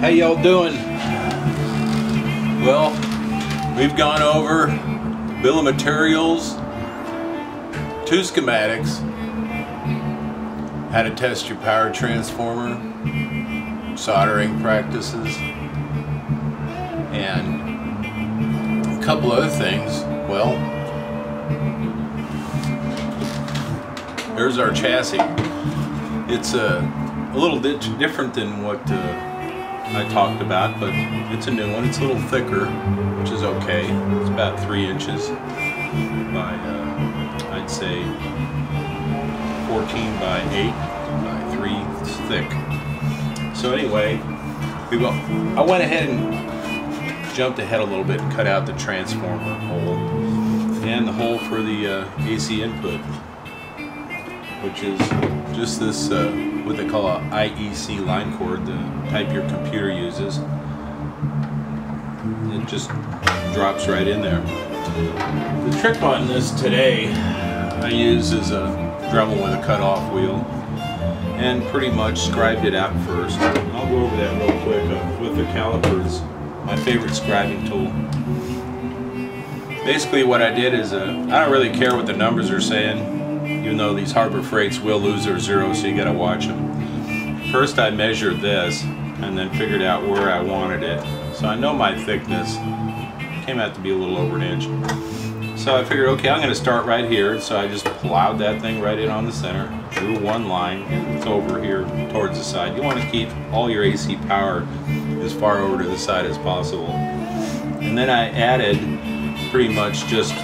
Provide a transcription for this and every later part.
How y'all doing? Well, we've gone over bill of materials, two schematics, how to test your power transformer, soldering practices, and a couple other things. Well, there's our chassis. It's a, a little bit different than what uh, I talked about, but it's a new one. It's a little thicker, which is okay. It's about three inches by, uh, I'd say, 14 by 8 by 3 it's thick. So anyway, we will, I went ahead and jumped ahead a little bit and cut out the transformer hole and the hole for the uh, AC input, which is just this uh, what they call a IEC line cord, the type your computer uses. It just drops right in there. The trick on this today I use is a Dremel with a cut-off wheel and pretty much scribed it out first. I'll go over that real quick uh, with the calipers, my favorite scribing tool. Basically what I did is, uh, I don't really care what the numbers are saying, even though these Harbor Freights will lose their zero, so you gotta watch them. First I measured this, and then figured out where I wanted it. So I know my thickness came out to be a little over an inch. So I figured, okay, I'm gonna start right here. So I just plowed that thing right in on the center, drew one line, and it's over here towards the side. You wanna keep all your AC power as far over to the side as possible. And then I added pretty much just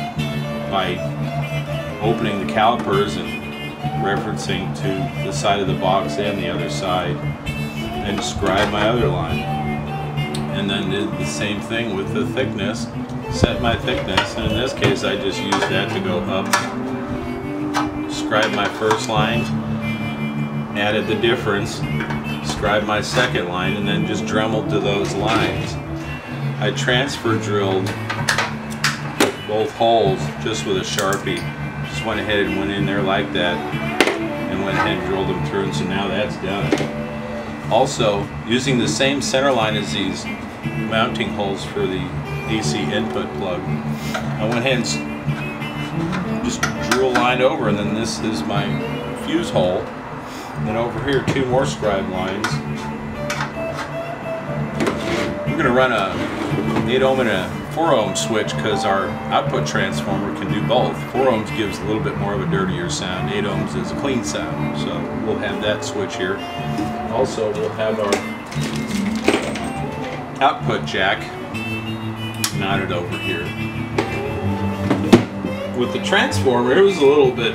by opening the calipers and referencing to the side of the box and the other side and scribe my other line. And then did the same thing with the thickness set my thickness and in this case I just used that to go up scribe my first line added the difference scribe my second line and then just dremeled to those lines. I transfer drilled both holes just with a sharpie went ahead and went in there like that and went ahead and drilled them through and so now that's done. Also, using the same center line as these mounting holes for the AC input plug, I went ahead and just drew a line over and then this is my fuse hole. Then over here, two more scribe lines. We're going to run a 8 ohm and a 4 ohm switch because our output transformer can do both. 4 ohms gives a little bit more of a dirtier sound, 8 ohms is a clean sound. So we'll have that switch here. Also we'll have our output jack mounted over here. With the transformer it was a little bit,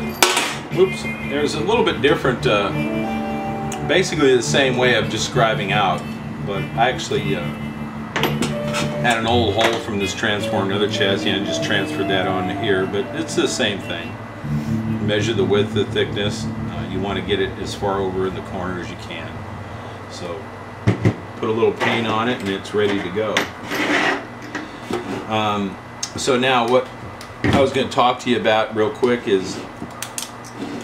whoops, there's a little bit different, uh, basically the same way of describing out, but I actually uh, had an old hole from this transformer, another chassis, and just transferred that onto here, but it's the same thing. Measure the width, the thickness. Uh, you want to get it as far over in the corner as you can. So put a little paint on it and it's ready to go. Um, so now what I was going to talk to you about real quick is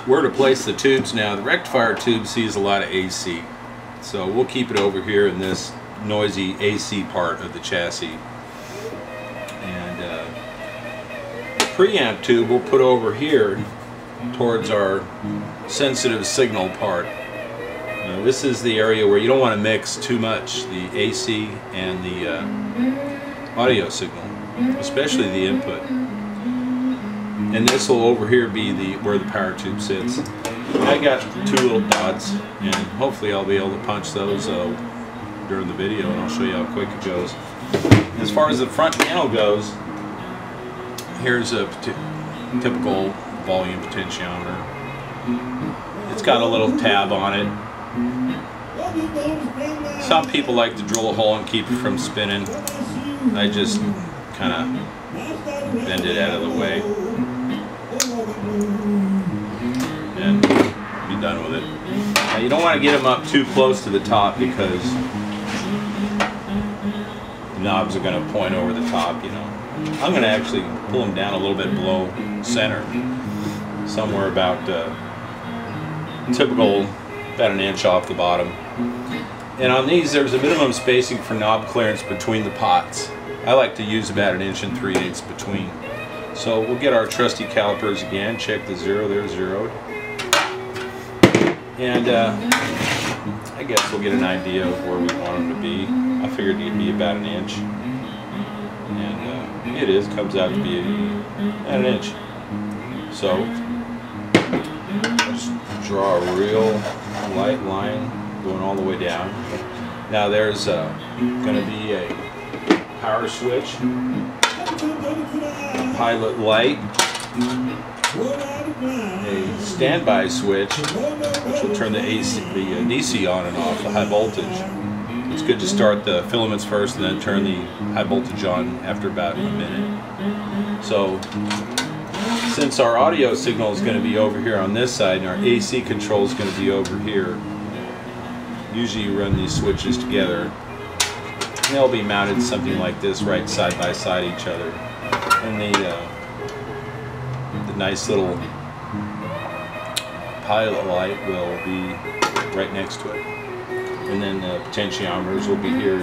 where to place the tubes now. The rectifier tube sees a lot of AC. So we'll keep it over here in this noisy AC part of the chassis. And uh, the preamp tube we'll put over here towards our sensitive signal part. Now, this is the area where you don't want to mix too much the AC and the uh, audio signal, especially the input. And this will over here be the where the power tube sits. I got two little dots, and hopefully I'll be able to punch those uh, during the video and I'll show you how quick it goes. As far as the front panel goes, here's a typical volume potentiometer. It's got a little tab on it. Some people like to drill a hole and keep it from spinning. I just kind of bend it out of the way and be done with it. Now you don't want to get them up too close to the top because knobs are going to point over the top, you know. I'm going to actually pull them down a little bit below center, somewhere about uh, typical, about an inch off the bottom. And on these, there's a minimum spacing for knob clearance between the pots. I like to use about an inch and three eighths between. So we'll get our trusty calipers again, check the zero, they're zeroed. And uh, I guess we'll get an idea of where we want them to be. Figured it'd be about an inch. And uh, it is, comes out to be an inch. So just draw a real light line going all the way down. Now there's uh, going to be a power switch, pilot light, a standby switch, which will turn the AC, the uh, DC on and off, the high voltage. It's good to start the filaments first and then turn the high voltage on after about a minute. So since our audio signal is going to be over here on this side and our AC control is going to be over here, usually you run these switches together. They'll be mounted something like this right side by side each other. And the, uh, the nice little pilot light will be right next to it. And then the potentiometers will be here.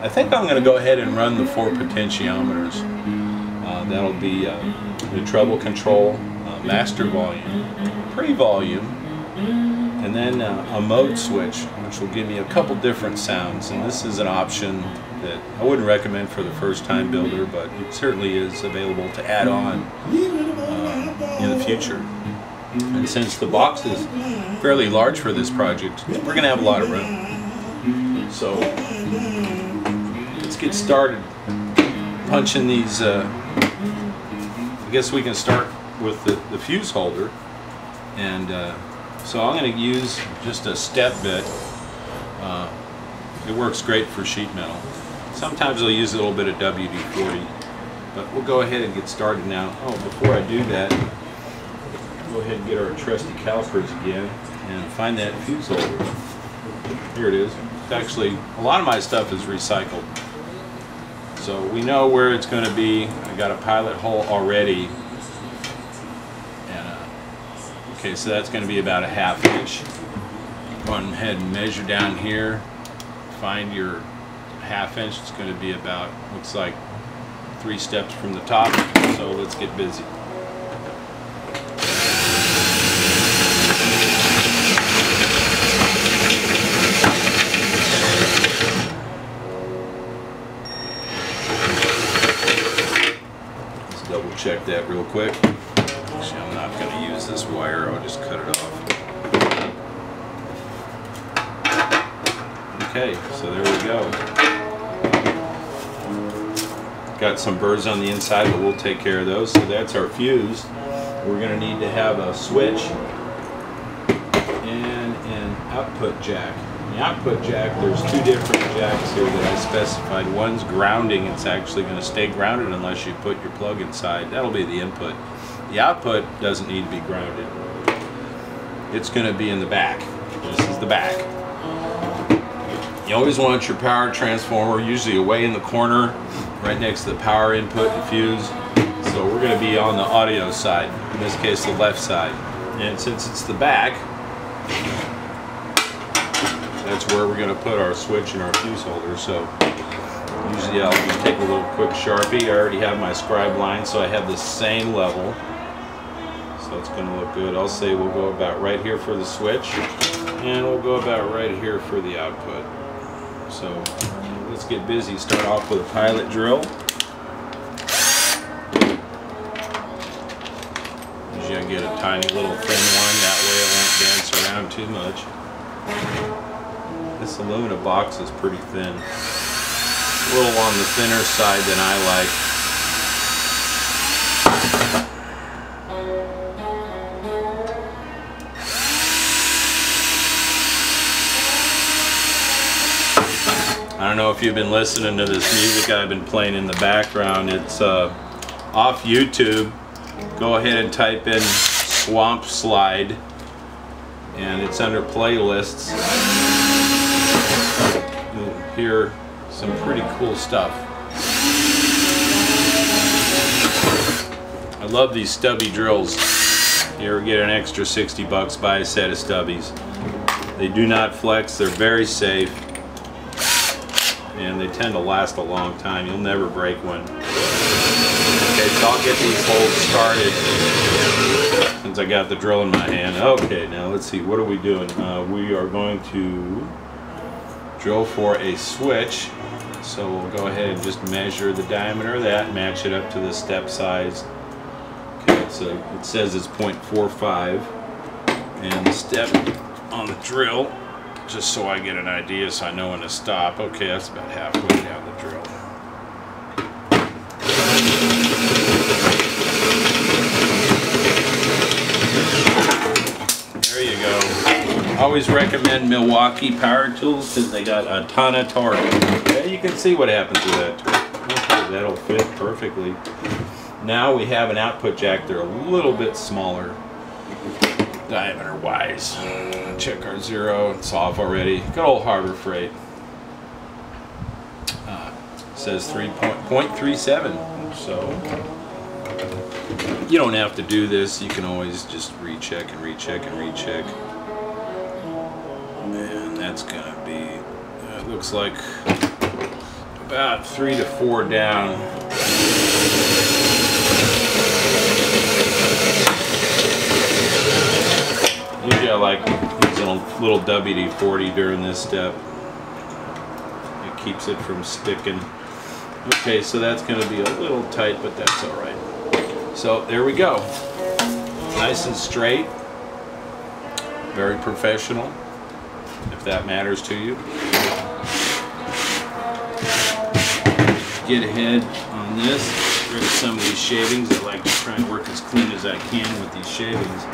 I think I'm going to go ahead and run the four potentiometers. Uh, that'll be uh, the treble control, uh, master volume, pre-volume, and then uh, a mode switch, which will give me a couple different sounds. And this is an option that I wouldn't recommend for the first time builder, but it certainly is available to add on uh, in the future. And since the box is fairly large for this project, we're going to have a lot of room. So let's get started punching these uh, I guess we can start with the, the fuse holder. And uh, so I'm going to use just a step bit. Uh, it works great for sheet metal. Sometimes I'll use a little bit of WD-40. But we'll go ahead and get started now. Oh, before I do that, go ahead and get our trusty calipers again and find that fuse holder. Here it is. Actually, a lot of my stuff is recycled. So we know where it's going to be. I got a pilot hole already. And, uh, okay, so that's going to be about a half inch. Go ahead and measure down here. Find your half inch. It's going to be about, looks like three steps from the top. So let's get busy. check that real quick. Actually, I'm not going to use this wire. I'll just cut it off. Okay, so there we go. Got some burrs on the inside, but we'll take care of those. So that's our fuse. We're going to need to have a switch and an output jack the output jack, there's two different jacks here that I specified. One's grounding, it's actually going to stay grounded unless you put your plug inside. That'll be the input. The output doesn't need to be grounded. It's going to be in the back. This is the back. You always want your power transformer usually away in the corner, right next to the power input and fuse. So we're going to be on the audio side, in this case the left side. And since it's the back, that's where we're going to put our switch and our fuse holder. So usually I'll just take a little quick Sharpie. I already have my scribe line, so I have the same level. So it's going to look good. I'll say we'll go about right here for the switch, and we'll go about right here for the output. So let's get busy. Start off with a pilot drill. Usually I get a tiny little thin one, that way it won't dance around too much. This aluminum box is pretty thin. A little on the thinner side than I like. I don't know if you've been listening to this music I've been playing in the background. It's uh, off YouTube. Go ahead and type in Swamp Slide and it's under playlists hear some pretty cool stuff. I love these stubby drills. You ever get an extra 60 bucks, buy a set of stubbies. They do not flex, they're very safe, and they tend to last a long time. You'll never break one. Okay, so I'll get these holes started since I got the drill in my hand. Okay, now let's see, what are we doing? Uh, we are going to drill for a switch. So we'll go ahead and just measure the diameter of that, match it up to the step size. Okay, so it says it's 0.45 and the step on the drill just so I get an idea so I know when to stop. Okay, that's about halfway down the drill. There you go. Always recommend Milwaukee power tools because they got a ton of torque. Yeah, you can see what happens with that that'll fit perfectly. Now we have an output jack. They're a little bit smaller diameter wise. Check our zero, it's off already. Good old Harbor Freight. Uh, says 3.37, so you don't have to do this. You can always just recheck and recheck and recheck. That's gonna be, uh, it looks like about three to four down. Usually I like using a little WD-40 during this step. It keeps it from sticking. Okay, so that's to be a little tight, but that's all right. So there we go. Nice and straight. Very professional, if that matters to you. Get ahead on this. Of some of these shavings. I like to try and work as clean as I can with these shavings.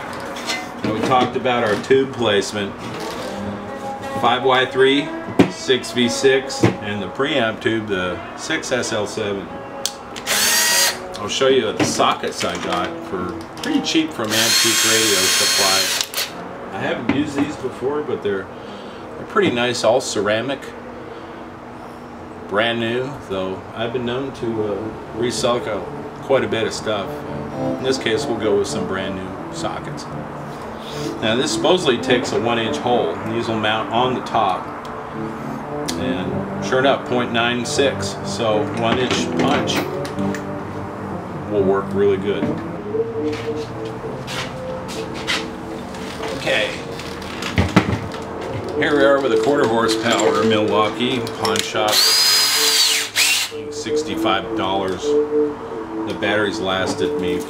Now we talked about our tube placement. 5Y3, 6V6, and the preamp tube, the 6SL7. I'll show you the sockets I got for pretty cheap from Antique Radio Supply. I haven't used these before, but they're, they're pretty nice, all ceramic. Brand new, though I've been known to uh, recycle quite a bit of stuff. In this case, we'll go with some brand new sockets. Now this supposedly takes a one inch hole. These will mount on the top. And sure enough, 0.96. So one inch punch will work really good. Okay. Here we are with a quarter horsepower Milwaukee pawn shop. $65. The batteries lasted me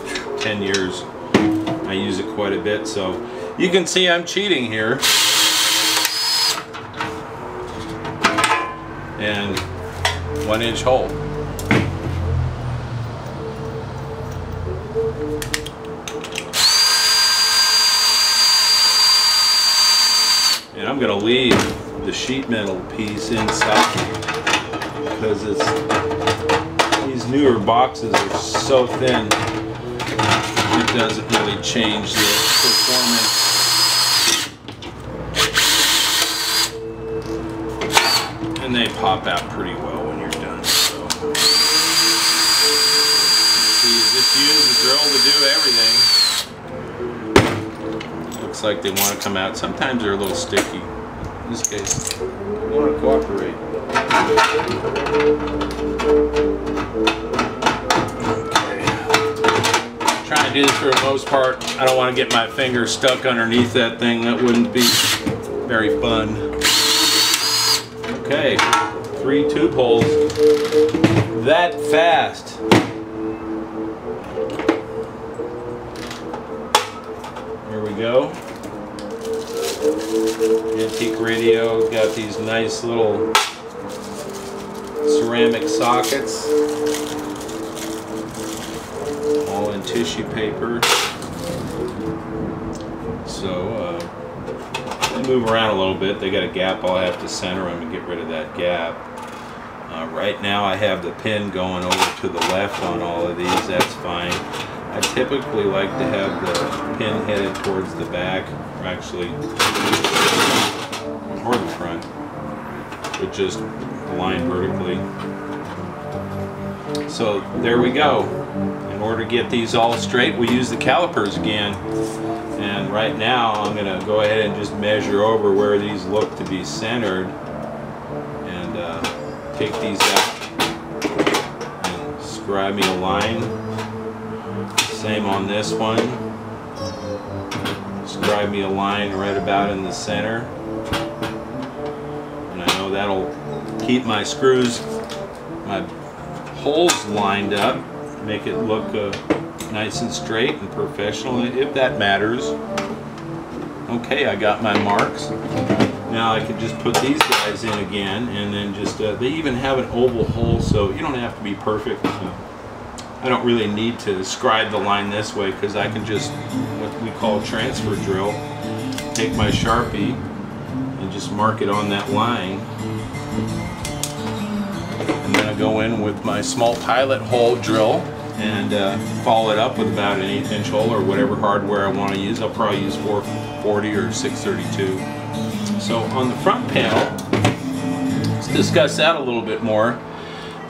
10 years. I use it quite a bit, so you can see I'm cheating here. And one inch hole. Leave the sheet metal piece inside because it's these newer boxes are so thin it doesn't really change the performance. And they pop out pretty well when you're done. So. You just use the drill to do everything. Looks like they want to come out. Sometimes they're a little sticky. In this case, want to cooperate. trying to do this for the most part. I don't want to get my finger stuck underneath that thing. That wouldn't be very fun. Okay, three tube holes. That fast. Here we go. Antique radio got these nice little ceramic sockets all in tissue paper. So uh, they move around a little bit. They got a gap. I'll have to center them and get rid of that gap. Uh, right now I have the pin going over to the left on all of these. That's fine. I typically like to have the pin headed towards the back, or actually, front, but just line vertically. So there we go. In order to get these all straight, we use the calipers again. And right now, I'm going to go ahead and just measure over where these look to be centered. And uh, take these out and scribe me a line. Same on this one. Scribe me a line right about in the center. Know that'll keep my screws, my holes lined up, make it look uh, nice and straight and professional if that matters. Okay, I got my marks. Now I can just put these guys in again and then just, uh, they even have an oval hole so you don't have to be perfect. I don't really need to scribe the line this way because I can just, what we call transfer drill, take my Sharpie and just mark it on that line. And then I go in with my small pilot hole drill and uh, follow it up with about an eighth inch hole or whatever hardware I want to use. I'll probably use 440 or 632. So on the front panel, let's discuss that a little bit more.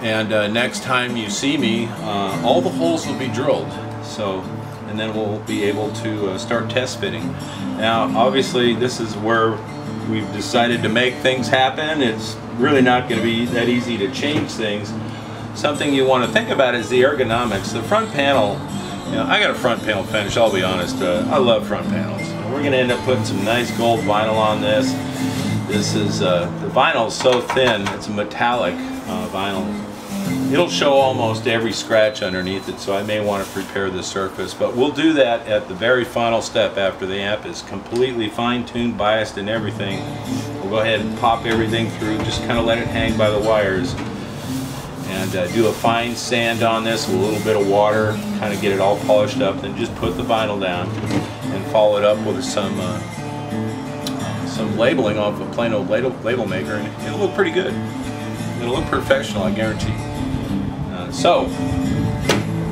And uh, next time you see me, uh, all the holes will be drilled. So, and then we'll be able to uh, start test fitting. Now, obviously, this is where we've decided to make things happen. It's really not going to be that easy to change things. Something you want to think about is the ergonomics. The front panel, you know, I got a front panel finish, I'll be honest. Uh, I love front panels. We're going to end up putting some nice gold vinyl on this. This is, uh, the vinyl is so thin, it's a metallic uh, vinyl. It'll show almost every scratch underneath it, so I may want to prepare the surface. But we'll do that at the very final step after the amp is completely fine-tuned, biased, and everything. We'll go ahead and pop everything through, just kind of let it hang by the wires. And uh, do a fine sand on this with a little bit of water, kind of get it all polished up, then just put the vinyl down and follow it up with some uh, some labeling off a plain old label, label maker and it'll look pretty good. It'll look professional, I guarantee. So,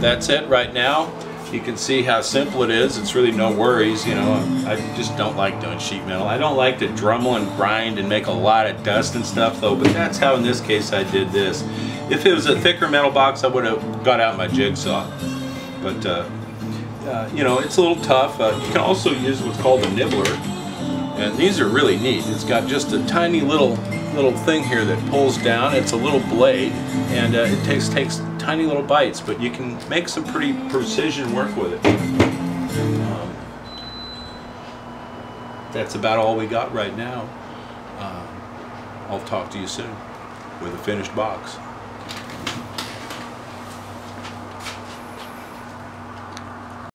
that's it right now. You can see how simple it is. It's really no worries, you know. I just don't like doing sheet metal. I don't like to dremel and grind and make a lot of dust and stuff though, but that's how in this case I did this. If it was a thicker metal box, I would have got out my jigsaw. But uh, uh, you know, it's a little tough. Uh, you can also use what's called a nibbler. And these are really neat. It's got just a tiny little little thing here that pulls down. It's a little blade, and uh, it takes takes tiny little bites, but you can make some pretty precision work with it. Um, that's about all we got right now. Uh, I'll talk to you soon with a finished box.